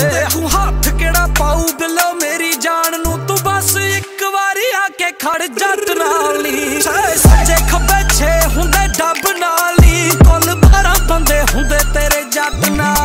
ਤੂੰ ਹੱਥ ਕਿਹੜਾ ਪਾਉ ਦਿਲੋਂ ਮੇਰੀ ਜਾਨ ਨੂੰ ਤੂੰ ਬਸ ਇੱਕ ਵਾਰੀ ਆ ਕੇ ਖੜ ਜੱਟ ਨਾਲ ਨੀ ਸੱਜੇ ਖੱਬੇ ਛੇ ਹੁੰਦੇ ਡੱਬ ਨਾਲ। ਨੀ ਕੁੱਲ ਭਰਾ ਬੰਦੇ ਹੁੰਦੇ ਤੇਰੇ ਜੱਟ ਨਾਲ।